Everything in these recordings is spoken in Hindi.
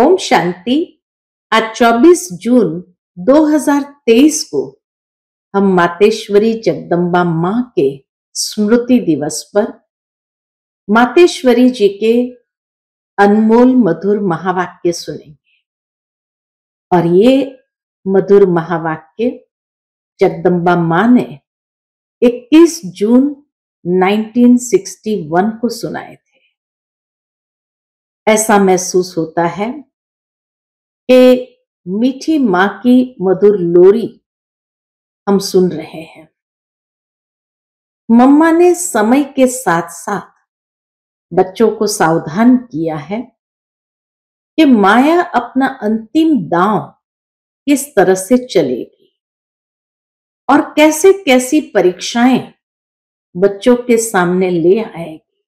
ओम शांति। आज 24 जून 2023 को हम मातेश्वरी जगदम्बा माँ के स्मृति दिवस पर मातेश्वरी जी के अनमोल मधुर महावाक्य सुनेंगे। और ये मधुर महावाक्य जगदम्बा माँ ने 21 जून 1961 को सुनाए थे। ऐसा महसूस होता है कि मीठी माँ की मधुर लोरी हम सुन रहे हैं। मम्मा ने समय के साथ साथ बच्चों को सावधान किया है कि माया अपना अंतिम दांव किस तरह से चलेगी और कैसे कैसी परीक्षाएँ बच्चों के सामने ले आएगी।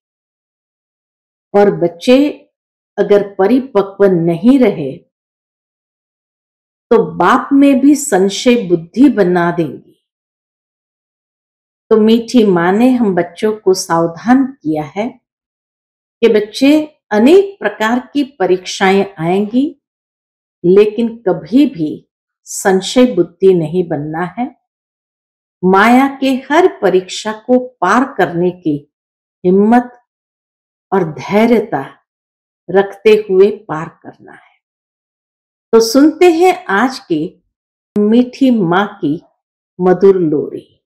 और बच्चे अगर परिपक्व नहीं रहे तो बाप में भी संशय बुद्धि बना देंगी। तो मीठी माँ ने हम बच्चों को सावधान किया है कि बच्चे अनेक प्रकार की परीक्षाएँ आएँगी, लेकिन कभी भी संशय बुद्धि नहीं बनना है। माया के हर परीक्षा को पार करने की हिम्मत और धैर्यता रखते हुए पार करना है। तो सुनते हैं आज के मीठी माँ की मधुर लोरी।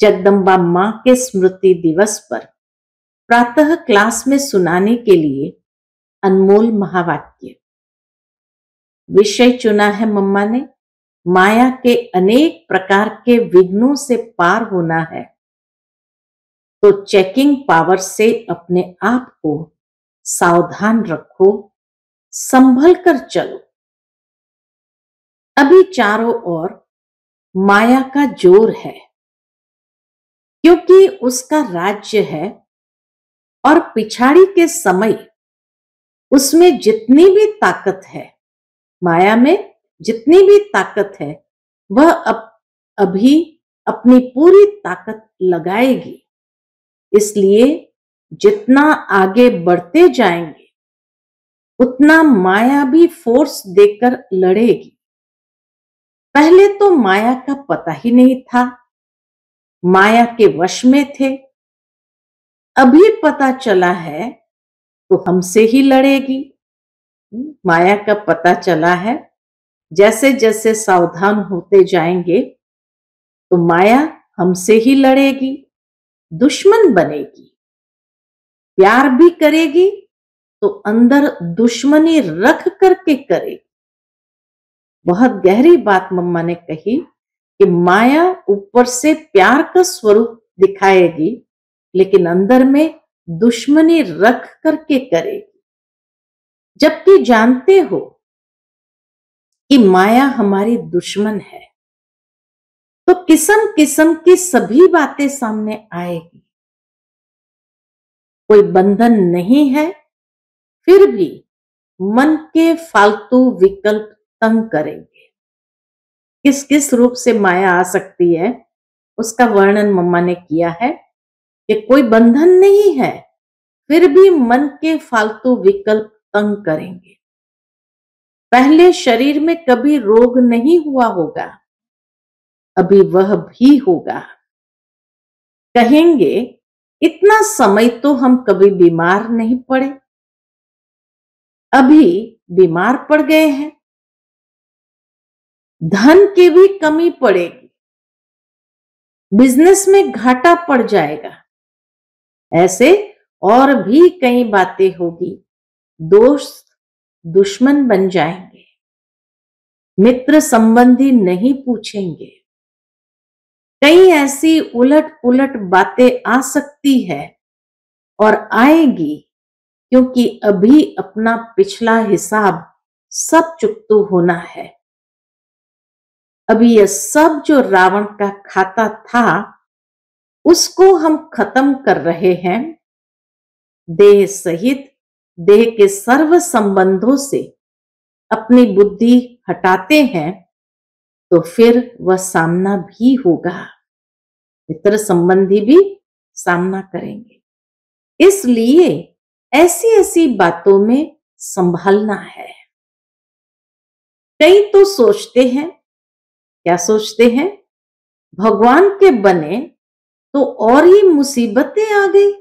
जगदम्बा माँ के स्मृति दिवस पर प्रातः क्लास में सुनाने के लिए अनमोल महावाक्य। विषय चुना है मम्मा ने, माया के अनेक प्रकार के विघ्नों से पार होना है। तो चेकिंग पावर से अपने आप को सावधान रखो संभल कर चलो। अभी चारों ओर माया का ज़ोर है, क्योंकि उसका राज्य है और पिछाड़ी के समय उसमें जितनी भी ताकत है, माया में जितनी भी ताकत है, वह अब, अभी अपनी पूरी ताकत लगाएगी। इसलिए जितना आगे बढ़ते जाएँगे उतना माया भी फोर्स देकर लड़ेगी। पहले तो माया का पता ही नहीं था। माया के वश में थे। अभी पता चला है तो हमसे ही लड़ेगी। माया का पता चला है। जैसे जैसे सावधान होते जाएँगे तो माया हमसे ही लड़ेगी, दुश्मन बनेगी। प्यार भी करेगी तो अंदर दुश्मनी रख करके करेगी बहुत गहरी बात मम्मा ने कही कि माया ऊपर से प्यार का स्वरूप दिखाएगी, लेकिन अंदर में दुश्मनी रख करके करेगी। जबकि जानते हो कि माया हमारी दुश्मन है तो किस्म किस्म की सभी बातें सामने आएगी। कोई बंधन नहीं है फिर भी मन के फालतू विकल्प तंग करेंगे। किस किस रूप से माया आ सकती है, उसका वर्णन मम्मा ने किया है कि कोई बंधन नहीं है, फिर भी मन के फालतू विकल्प तंग करेंगे। पहले शरीर में कभी रोग नहीं हुआ होगा, अभी वह भी होगा। कहेंगे, इतना समय तो हम कभी बीमार नहीं पड़े। अभी बीमार पड़ गए हैं। धन की भी कमी पड़ेगी। बिज़नेस में घाटा पड़ जाएगा। ऐसे और भी कई बातें होगी। दोस्त, दुश्मन बन जाएँगे। मित्र संबंधी नहीं पूछेंगे। कई ऐसी उलट पुलट बातें आ सकती है और आएगी। क्योंकि अभी अपना पिछला हिसाब सब चुकतू होना है। अभी यह सब जो रावण का खाता था, उसको हम खत्म कर रहे हैं। देह सहित, देह के सर्व संबंधों से अपनी बुद्धि हटाते हैं तो फिर वह सामना भी होगा। मित्र संबंधी भी सामना करेंगे। इसलिए ऐसी ऐसी बातों में संभालना है। कई तो सोचते हैं। क्या सोचते हैं? भगवान के बने तो और ही मुसीबतें आ गई।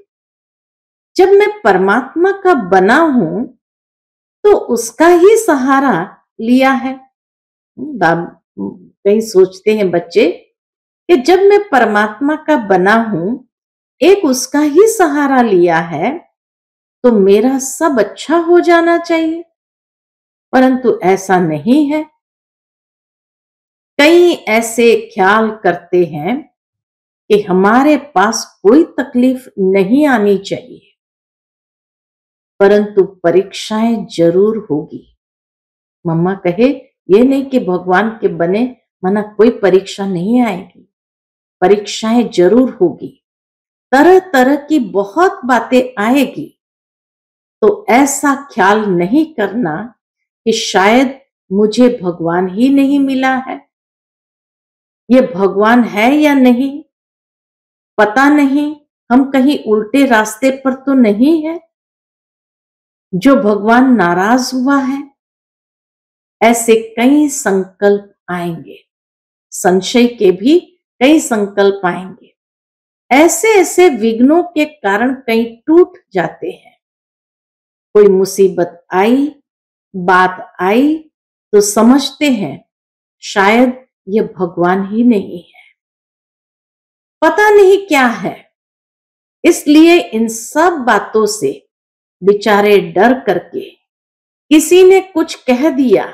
जब मैं परमात्मा का बना हूँ तो उसका ही सहारा लिया है। कहीं सोचते हैं बच्चे कि जब मैं परमात्मा का बना हूँ, एक उसका ही सहारा लिया है तो मेरा सब अच्छा हो जाना चाहिए। परंतु ऐसा नहीं है। कई ऐसे ख्याल करते हैं कि हमारे पास कोई तकलीफ़ नहीं आनी चाहिए। परंतु परीक्षाएँ ज़रूर होगी। मम्मा कहे, ये नहीं कि भगवान के बने मना कोई परीक्षा नहीं आएगी। परीक्षाएँ ज़रूर होगी। तरह तरह की बहुत बातें आएगी। तो ऐसा ख्याल नहीं करना कि शायद मुझे भगवान ही नहीं मिला है। ये भगवान है या नहीं? पता नहीं। हम कहीं उल्टे रास्ते पर तो नहीं है। जो भगवान नाराज़ हुआ है, ऐसे कई संकल्प आएँगे। संशय के भी कई संकल्प आएँगे। ऐसे ऐसे विघ्नों के कारण कई टूट जाते हैं। कोई मुसीबत आई, बात आई तो समझते हैं, शायद ये भगवान ही नहीं है। पता नहीं क्या है। इसलिए इन सब बातों से बेचारे डर करके किसी ने कुछ कह दिया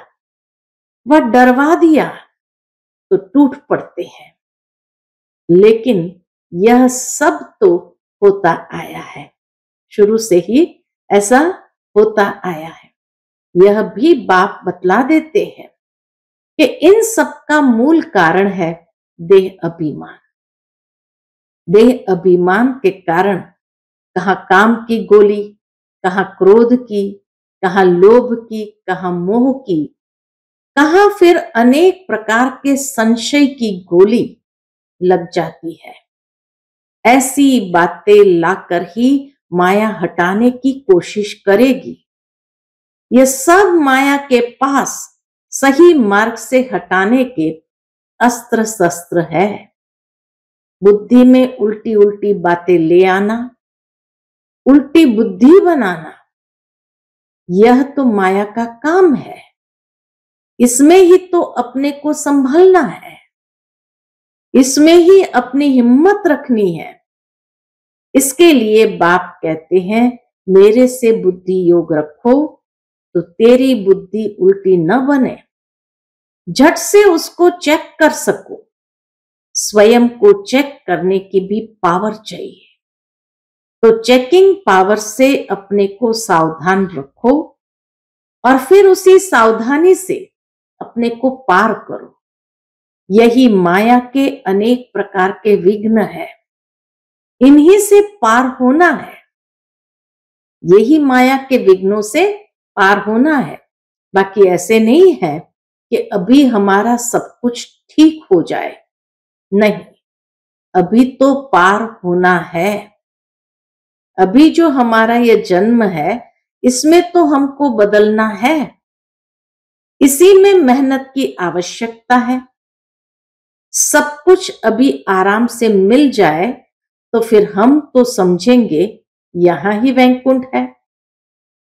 व डरवा दिया तो टूट पड़ते हैं। लेकिन यह सब तो होता आया है। शुरू से ही ऐसा होता आया है। यह भी बाप बतला देते हैं कि इन सब का मूल कारण है देह अभिमान। देह अभिमान के कारण कहा काम की गोली, कहा क्रोध की, कहा लोभ की, कहा मोह की, कहा फिर अनेक प्रकार के संशय की गोली लग जाती है। ऐसी बातें लाकर ही माया हटाने की कोशिश करेगी। ये सब माया के पास सही मार्ग से हटाने के अस्त्र शस्त्र है। बुद्धि में उल्टी उल्टी बातें ले आना, उल्टी बुद्धि बनाना, यह तो माया का काम है। इसमें ही तो अपने को संभलना है। इसमें ही अपनी हिम्मत रखनी है। इसके लिए बाप कहते हैं, मेरे से बुद्धि योग रखो तो तेरी बुद्धि उल्टी न बने। झट से उसको चेक कर सको। स्वयं को चेक करने की भी पावर चाहिए। तो चेकिंग पावर से अपने को सावधान रखो और फिर उसी सावधानी से अपने को पार करो। यही माया के अनेक प्रकार के विघ्न है। इन्हीं से पार होना है। यही माया के विघ्नों से पार होना है। बाकी ऐसे नहीं है कि अभी हमारा सब कुछ ठीक हो जाए। नहीं, अभी तो पार होना है। अभी जो हमारा ये जन्म है, इसमें तो हमको बदलना है। इसी में मेहनत की आवश्यकता है। सब कुछ अभी आराम से मिल जाए तो फिर हम तो समझेंगे, यहाँ ही वैकुंठ है,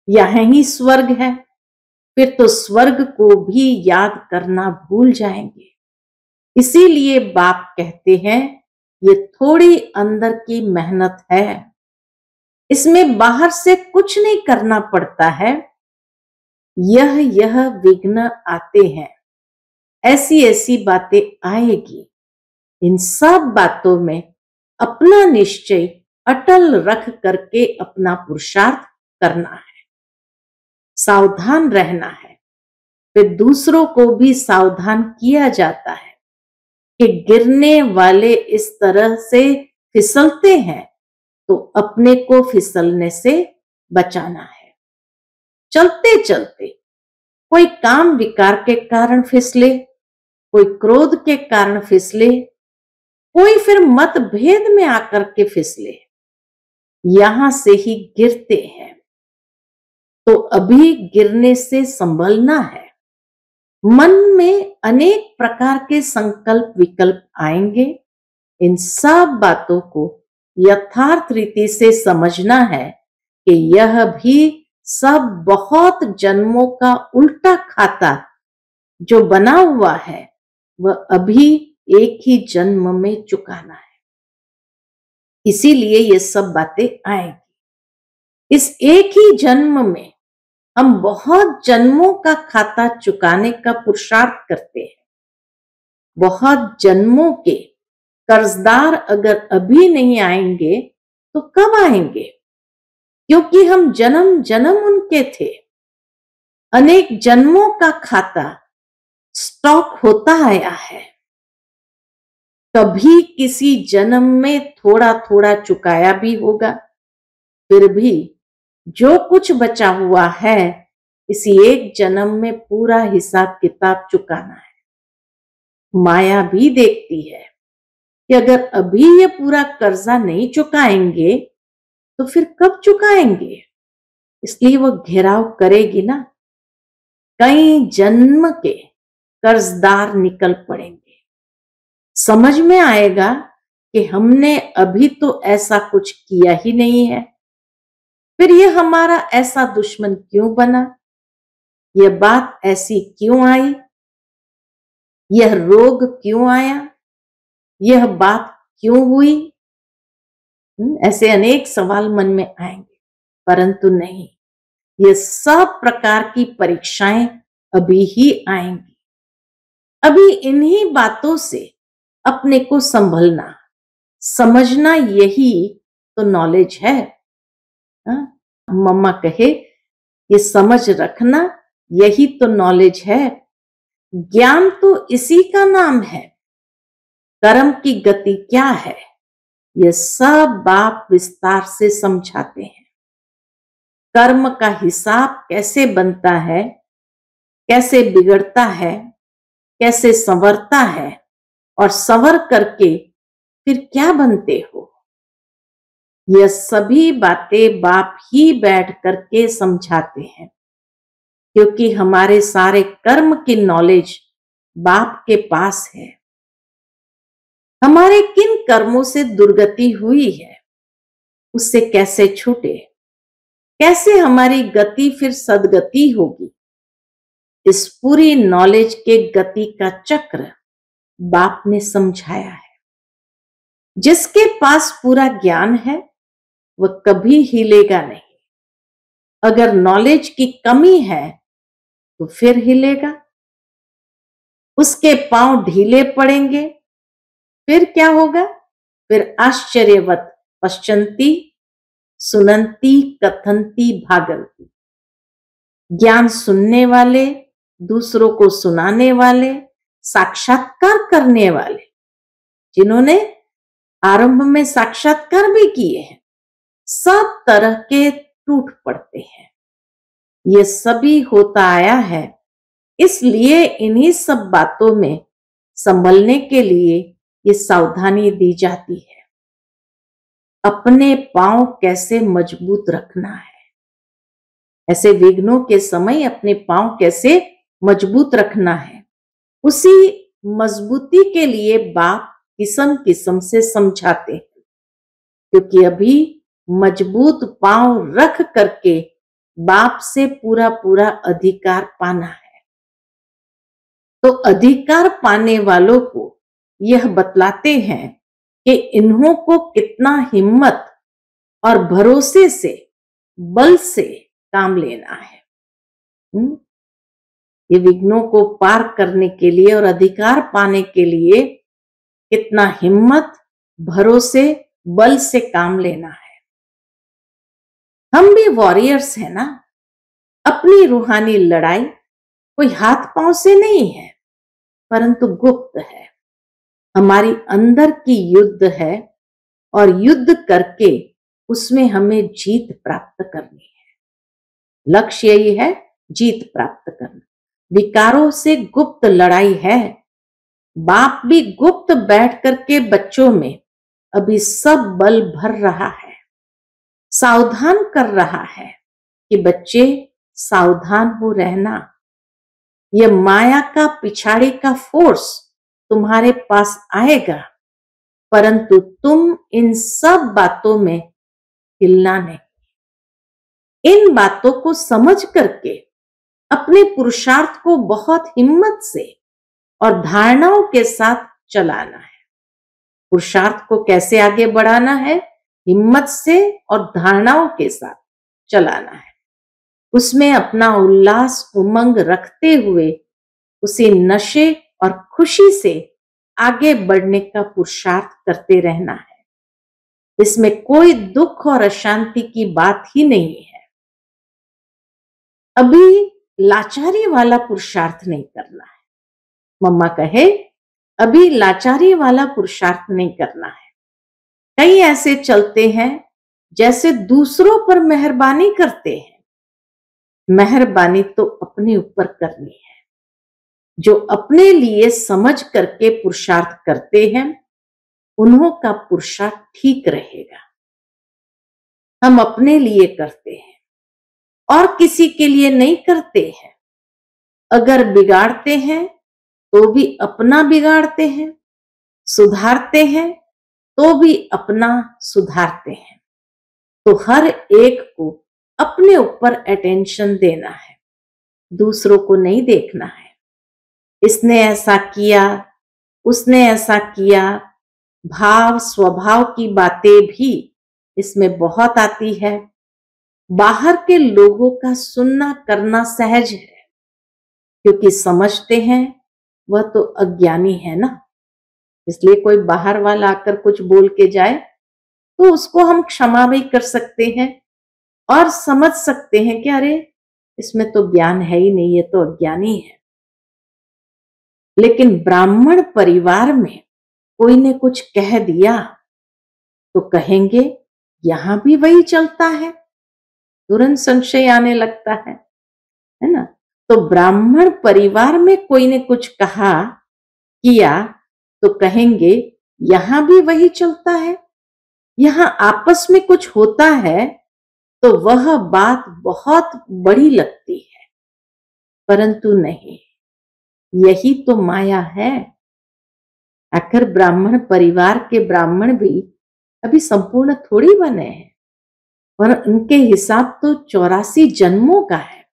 यहाँ ही स्वर्ग है। फिर तो स्वर्ग को भी याद करना भूल जाएँगे। इसीलिए बाप कहते हैं, ये थोड़ी अंदर की मेहनत है। इसमें बाहर से कुछ नहीं करना पड़ता है। यह यह विघ्न आते हैं। ऐसी ऐसी बातें आएगी। इन सब बातों में अपना निश्चय अटल रख करके अपना पुरुषार्थ करना है। सावधान रहना है। फिर दूसरों को भी सावधान किया जाता है कि गिरने वाले इस तरह से फिसलते हैं तो अपने को फिसलने से बचाना है। चलते चलते कोई काम विकार के कारण फिसले, कोई क्रोध के कारण फिसले कोई फिर मतभेद में आकर के फिसले। यहाँ से ही गिरते हैं। तो अभी गिरने से संभलना है। मन में अनेक प्रकार के संकल्प विकल्प आएँगे। इन सब बातों को यथार्थ रीति से समझना है कि यह भी सब बहुत जन्मों का उल्टा खाता जो बना हुआ है, वह अभी एक ही जन्म में चुकाना है। इसीलिए ये सब बातें आएँगी। इस एक ही जन्म में हम बहुत जन्मों का खाता चुकाने का पुरुषार्थ करते हैं। बहुत जन्मों के कर्जदार अगर अभी नहीं आएँगे तो कब आएँगे? क्योंकि हम जन्म जन्म उनके थे। अनेक जन्मों का खाता स्टॉक होता आया है। कभी किसी जन्म में थोड़ा थोड़ा चुकाया भी होगा। फिर भी जो कुछ बचा हुआ है, इसी एक जन्म में पूरा हिसाब किताब चुकाना है। माया भी देखती है कि अगर अभी ये पूरा कर्जा नहीं चुकाएँगे तो फिर कब चुकाएँगे? इसलिए वो घेराव करेगी ना। कई जन्म के कर्जदार निकल पड़ेंगे। समझ में आएगा कि हमने अभी तो ऐसा कुछ किया ही नहीं है। फिर यह हमारा ऐसा दुश्मन क्यों बना? यह बात ऐसी क्यों आई? यह रोग क्यों आया? यह बात क्यों हुई? हम्म, ऐसे अनेक सवाल मन में आएँगे। परंतु नहीं ये सब प्रकार की परीक्षाएँ अभी ही आएँगी। अभी इन्हीं बातों से अपने को संभलना। समझना यही तो नॉलेज है। हा? मम्मा कहे, ये समझ रखना, यही तो नॉलेज है। ज्ञान तो इसी का नाम है। कर्म की गति क्या है? ये सब बाप विस्तार से समझाते हैं। कर्म का हिसाब कैसे बनता है? कैसे बिगड़ता है? कैसे संवरता है? और सवर करके फिर क्या बनते हो? यह सभी बातें बाप ही बैठ करके समझाते हैं, क्योंकि हमारे सारे कर्म की नॉलेज बाप के पास है। हमारे किन कर्मों से दुर्गति हुई है, उससे कैसे छूटे? कैसे हमारी गति फिर सदगति होगी? इस पूरी नॉलेज के गति का चक्र बाप ने समझाया है। जिसके पास पूरा ज्ञान है, वह कभी हिलेगा नहीं। अगर नॉलेज की कमी है तो फिर हिलेगा। उसके पाँव ढीले पड़ेंगे, फिर क्या होगा? फिर आश्चर्यवत पश्चंती, सुनंती, कथंती, भागंती। ज्ञान सुनने वाले, दूसरों को सुनाने वाले साक्षात्कार करने वाले, जिन्होंने आरंभ में साक्षात्कार भी किए हैं, सब तरह के टूट पड़ते हैं। ये सभी होता आया है, इसलिए इन्हीं सब बातों में संभलने के लिए ये सावधानी दी जाती है। अपने पाँव कैसे मज़बूत रखना है? ऐसे विघ्नों के समय अपने पाँव कैसे मज़बूत रखना है? उसी मजबूती के लिए बाप किस्म किस्म से समझाते हैं। क्योंकि अभी मज़बूत पाँव रख करके बाप से पूरा पूरा अधिकार पाना है। तो अधिकार पाने वालों को यह बतलाते हैं कि इन्हों को कितना हिम्मत और भरोसे से, बल से काम लेना है। हुँ? ये विघ्नों को पार करने के लिए और अधिकार पाने के लिए कितना हिम्मत, भरोसे, बल से काम लेना है। हम भी वॉरियर्स है ना? अपनी रूहानी लड़ाई कोई हाथ पाँव से नहीं है, परंतु गुप्त है। हमारी अंदर की युद्ध है और युद्ध करके उसमें हमें जीत प्राप्त करनी है। लक्ष्य यही है, जीत प्राप्त करना। विकारों से गुप्त लड़ाई है। बाप भी गुप्त बैठ करके बच्चों में अभी सब बल भर रहा है। सावधान कर रहा है कि बच्चे सावधान हो रहना। यह माया का पिछाड़ी का फोर्स तुम्हारे पास आएगा, परंतु तुम इन सब बातों में हिलना नहीं। इन बातों को समझ करके अपने पुरुषार्थ को बहुत हिम्मत से और धारणाओं के साथ चलाना है। पुरुषार्थ को कैसे आगे बढ़ाना है? हिम्मत से और धारणाओं के साथ चलाना है। उसमें अपना उल्लास, उमंग रखते हुए उसे नशे और खुशी से आगे बढ़ने का पुरुषार्थ करते रहना है। इसमें कोई दुख और अशांति की बात ही नहीं है। अभी लाचारी वाला पुरुषार्थ नहीं करना है। मम्मा कहे, अभी लाचारी वाला पुरुषार्थ नहीं करना है। कई ऐसे चलते हैं जैसे दूसरों पर मेहरबानी करते हैं। मेहरबानी तो अपने ऊपर करनी है। जो अपने लिए समझ करके पुरुषार्थ करते हैं, उन्हों का पुरुषार्थ ठीक रहेगा। हम अपने लिए करते हैं। और किसी के लिए नहीं करते हैं। अगर बिगाड़ते हैं तो भी अपना बिगाड़ते हैं। सुधारते हैं तो भी अपना सुधारते हैं। तो हर एक को अपने ऊपर अटेंशन देना है, दूसरों को नहीं देखना है। इसने ऐसा किया, उसने ऐसा किया, भाव, स्वभाव की बातें भी इसमें बहुत आती है। बाहर के लोगों का सुनना करना सहज है। क्योंकि समझते हैं, वह तो अज्ञानी है ना। इसलिए कोई बाहर वाला आकर कुछ बोल के जाए तो उसको हम क्षमा भी कर सकते हैं और समझ सकते हैं कि अरे, इसमें तो ज्ञान है ही नहीं, ये तो अज्ञानी है। लेकिन ब्राह्मण परिवार में कोई ने कुछ कह दिया तो कहेंगे, यहाँ भी वही चलता है। तुरंत संशय आने लगता है है ना? तो ब्राह्मण परिवार में कोई ने कुछ कहा, किया तो कहेंगे, यहाँ भी वही चलता है, यहाँ आपस में कुछ होता है तो वह बात बहुत बड़ी लगती है। परंतु नहीं, यही तो माया है। आखिर ब्राह्मण परिवार के ब्राह्मण भी अभी संपूर्ण थोड़ी बने हैं। और उनके हिसाब तो चौरासी जन्मों का है।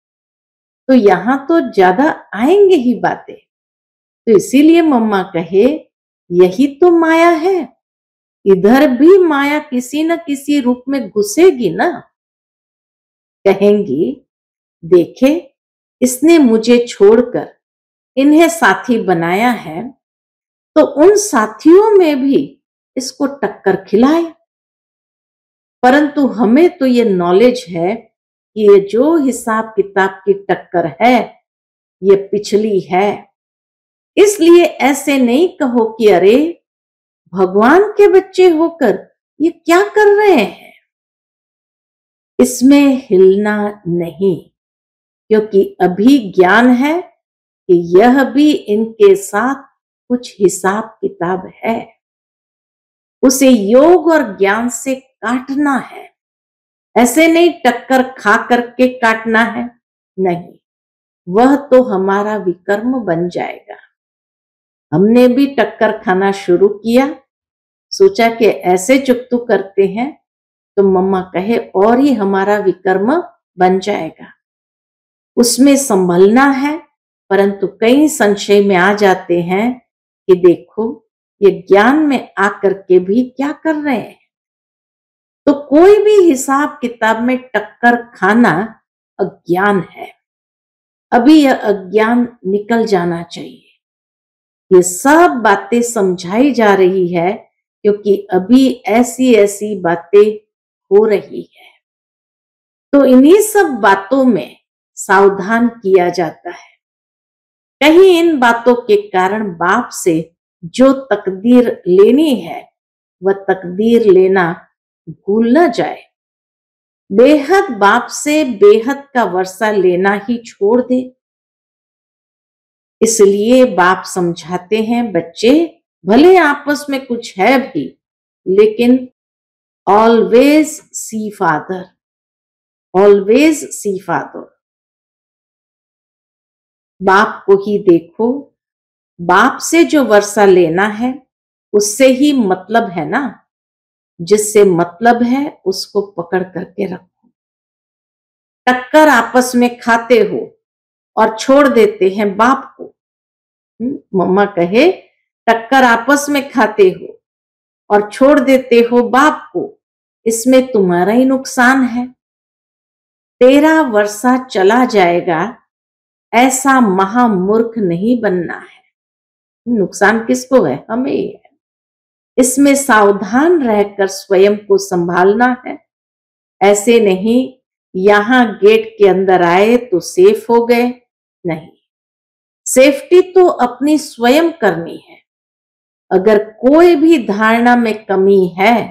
तो यहाँ तो ज़्यादा आएँगे ही बातें। तो इसीलिए मम्मा कहे, यही तो माया है। इधर भी माया किसी न किसी रूप में घुसेगी ना? कहेंगी, देखे, इसने मुझे छोड़कर इन्हें साथी बनाया है तो उन साथियों में भी इसको टक्कर खिलाए। परंतु हमें तो ये नॉलेज है कि ये जो हिसाब किताब की टक्कर है, ये पिछली है। इसलिए ऐसे नहीं कहो कि अरे, भगवान के बच्चे होकर ये क्या कर रहे हैं? इसमें हिलना नहीं, क्योंकि अभी ज्ञान है कि यह भी इनके साथ कुछ हिसाब किताब है। उसे योग और ज्ञान से काटना है। ऐसे नहीं टक्कर खा करके काटना है। नहीं, वह तो हमारा विकर्म बन जाएगा। हमने भी टक्कर खाना शुरू किया, सोचा कि ऐसे चुकतू करते हैं तो मम्मा कहे और ही हमारा विकर्म बन जाएगा। उसमें संभलना है, परंतु कई संशय में आ जाते हैं कि देखो, ये ज्ञान में आकर के भी क्या कर रहे हैं? तो कोई भी हिसाब किताब में टक्कर खाना अज्ञान है। अभी यह अज्ञान निकल जाना चाहिए। ये सब बातें समझाई जा रही है क्योंकि अभी ऐसी ऐसी बातें हो रही है। तो इन्हीं सब बातों में सावधान किया जाता है। कहीं इन बातों के कारण बाप से जो तकदीर लेनी है, वह तकदीर लेना भूल न जाए। बेहद बाप से बेहद का वर्षा लेना ही छोड़ दे। इसलिए बाप समझाते हैं, बच्चे, भले आपस में कुछ है भी, लेकिन always see father always see father बाप को ही देखो, बाप से जो वर्षा लेना है, उससे ही मतलब है ना? जिससे मतलब है उसको पकड़ करके रखो। टक्कर आपस में खाते हो और छोड़ देते हैं बाप को। हम्म, मम्मा कहे टक्कर आपस में खाते हो और छोड़ देते हो बाप को इसमें तुम्हारा ही नुकसान है। तेरा वर्षा चला जाएगा ऐसा महामूर्ख नहीं बनना है। नुकसान किसको है? हमें है। इसमें सावधान रहकर स्वयं को संभालना है। ऐसे नहीं, यहाँ गेट के अंदर आए तो सेफ़ हो गए। नहीं, सेफ्टी तो अपनी स्वयं करनी है। अगर कोई भी धारणा में कमी है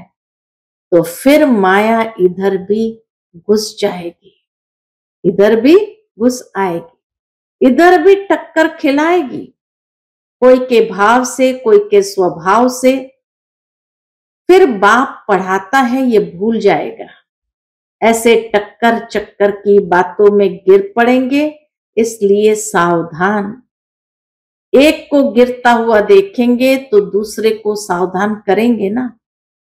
तो फिर माया इधर भी घुस जाएगी। इधर भी घुस आएगी। इधर भी टक्कर खिलाएगी। कोई के भाव से, कोई के स्वभाव से फिर बाप पढ़ाता है, ये भूल जाएगा। ऐसे टक्कर चक्कर की बातों में गिर पड़ेंगे, इसलिए सावधान। एक को गिरता हुआ देखेंगे तो दूसरे को सावधान करेंगे ना,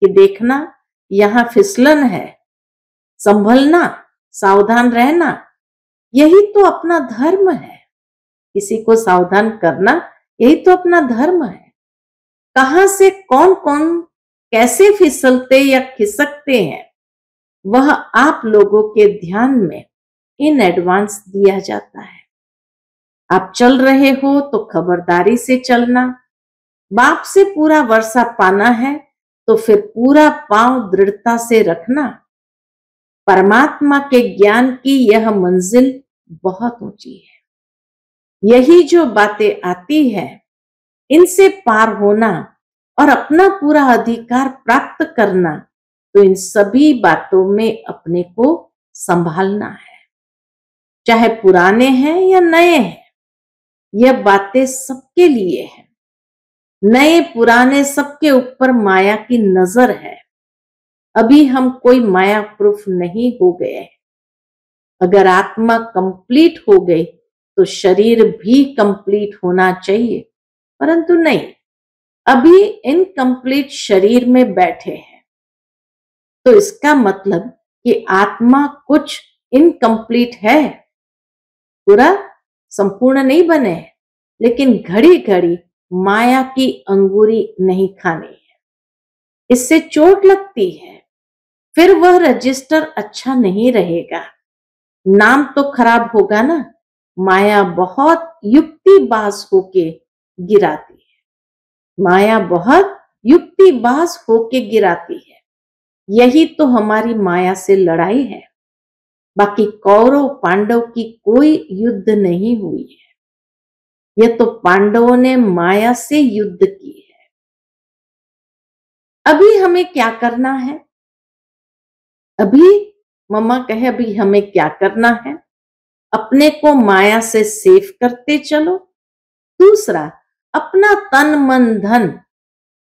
कि देखना, यहाँ फिसलन है। संभलना, सावधान रहना, यही तो अपना धर्म है। किसी को सावधान करना, यही तो अपना धर्म है। कहाँ से कौन कौन कैसे फिसलते या खिसकते हैं, वह आप लोगों के ध्यान में इन एडवांस दिया जाता है। आप चल रहे हो तो खबरदारी से चलना, बाप से पूरा वर्षा पाना है तो फिर पूरा पाँव दृढ़ता से रखना। परमात्मा के ज्ञान की यह मंजिल बहुत ऊँची है। यही जो बातें आती है, इनसे पार होना और अपना पूरा अधिकार प्राप्त करना तो इन सभी बातों में अपने को संभालना है। चाहे पुराने हैं या नए हैं, यह बातें सबके लिए है। नए पुराने सबके ऊपर माया की नज़र है। अभी हम कोई माया प्रूफ नहीं हो गए। अगर आत्मा कंप्लीट हो गई तो शरीर भी कंप्लीट होना चाहिए, परंतु नहीं। अभी इनकम्प्लीट शरीर में बैठे हैं। तो इसका मतलब कि आत्मा कुछ इनकम्प्लीट है। पूरा संपूर्ण नहीं बने लेकिन घड़ी घड़ी माया की अंगूरी नहीं खानी है। इससे चोट लगती है। फिर वह रजिस्टर अच्छा नहीं रहेगा। नाम तो खराब होगा ना? माया बहुत युक्तिबाज होके गिराती माया बहुत युक्तिबाज होके गिराती है। यही तो हमारी माया से लड़ाई है। बाकी कौरव पांडव की कोई युद्ध नहीं हुई है। यह तो पांडवों ने माया से युद्ध की है। अभी हमें क्या करना है? अभी मम्मा कहे, अभी हमें क्या करना है? अपने को माया से सेफ़ करते चलो। दूसरा अपना तन, मन, धन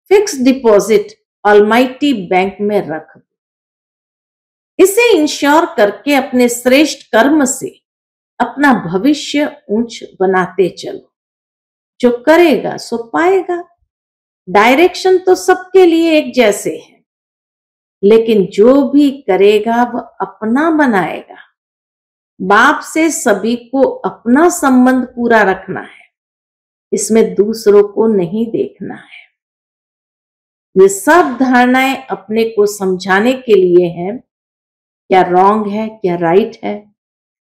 फिक्स डिपॉजिट ऑलमाइटी बैंक में रख दो। इसे इंश्योर करके अपने श्रेष्ठ कर्म से अपना भविष्य ऊंच बनाते चलो। जो करेगा, सो पाएगा। डायरेक्शन तो सबके लिए एक जैसे है। लेकिन जो भी करेगा वह अपना बनाएगा। बाप से सभी को अपना संबंध पूरा रखना है। इसमें दूसरों को नहीं देखना है। ये सब धारणाएँ अपने को समझाने के लिए हैं। क्या रॉन्ग है, क्या राइट है?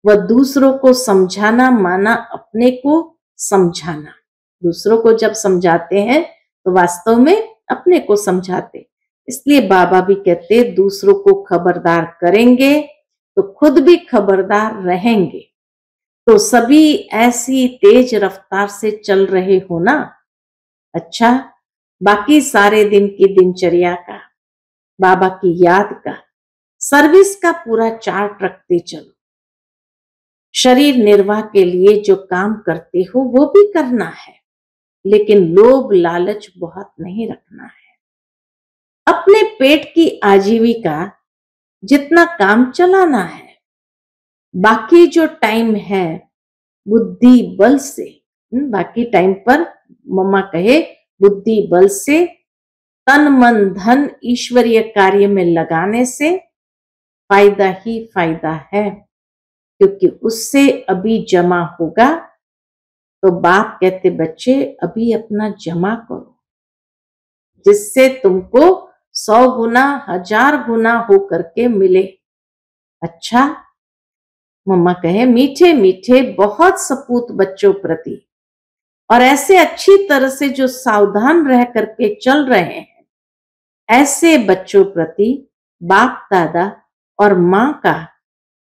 वह दूसरों को समझाना, माना अपने को समझाना। दूसरों को जब समझाते हैं तो वास्तव में अपने को समझाते। इसलिए बाबा भी कहते दूसरों को खबरदार करेंगे तो खुद भी खबरदार रहेंगे। तो सभी ऐसी तेज रफ्तार से चल रहे हो ना? अच्छा बाकी सारे दिन की दिनचर्या का, बाबा की याद का, सर्विस का पूरा चार्ट रखते चलो। शरीर निर्वाह के लिए जो काम करते हो, वो भी करना है, लेकिन लोभ लालच बहुत नहीं रखना है। अपने पेट की आजीविका जितना काम चलाना है बाकी जो टाइम है बुद्धि बल से हम्म, बाकी टाइम पर मम्मा कहे बुद्धि बल से तन मन धन ईश्वरीय कार्य में लगाने से फ़ायदा ही फ़ायदा है। क्योंकि उससे अभी जमा होगा तो बाप कहते बच्चे अभी अपना जमा करो। जिससे तुमको सौ गुना हज़ार गुना हो करके मिले। अच्छा मम्मा कहे, मीठे मीठे, बहुत सपूत बच्चों प्रति। और ऐसे अच्छी तरह से जो सावधान रह करके चल रहे हैं, ऐसे बच्चों प्रति बाप, दादा और माँ का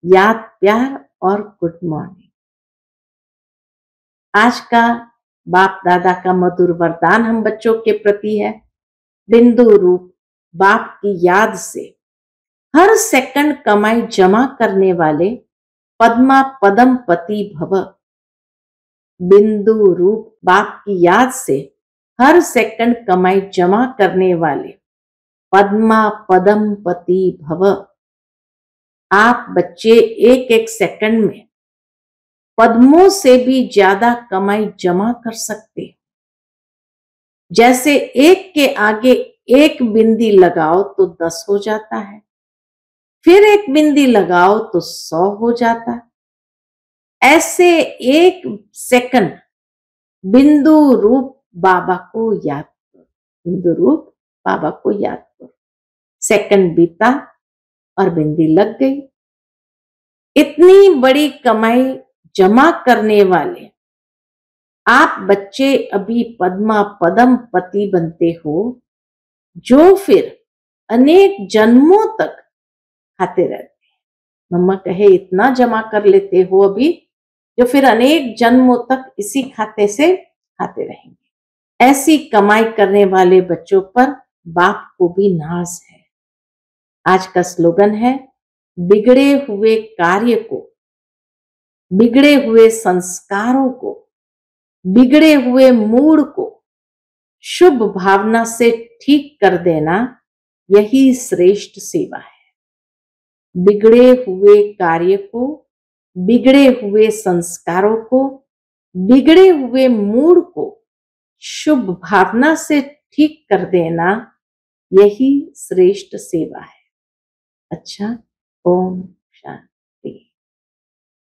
याद, प्यार और गुड मॉर्निंग. आज का बाप, दादा का मधुर वरदान हम बच्चों के प्रति है। बिंदु रूप बाप की याद से हर सेकंड कमाई जमा करने वाले पद्मा पदम पति भव बिंदु रूप बाप की याद से हर सेकंड कमाई जमा करने वाले पद्मा पदम पति भव आप बच्चे एक एक सेकंड में पद्मों से भी ज़्यादा कमाई जमा कर सकते जैसे एक के आगे एक बिंदी लगाओ तो दस हो जाता है। फिर एक बिंदी लगाओ तो सौ हो जाता। ऐसे एक सेकंड बिंदु रूप बाबा को याद करो। बिंदु रूप बाबा को याद करो। सेकंड बीता और बिंदी लग गई। इतनी बड़ी कमाई जमा करने वाले आप बच्चे अभी पद्मा पदम पति बनते हो, जो फिर अनेक जन्मों तक खाते रहते हैं। मम्मा कहे, इतना जमा कर लेते हो अभी, जो फिर अनेक जन्मों तक इसी खाते से खाते रहेंगे। ऐसी कमाई करने वाले बच्चों पर बाप को भी नाज है। आज का स्लोगन है, बिगड़े हुए कार्य को, बिगड़े हुए संस्कारों को, बिगड़े हुए मूड को शुभ भावना से ठीक कर देना यही श्रेष्ठ सेवा है। बिगड़े हुए कार्य को, बिगड़े हुए संस्कारों को, बिगड़े हुए मूड को शुभ भावना से ठीक कर देना यही श्रेष्ठ सेवा है। अच्छा ओम।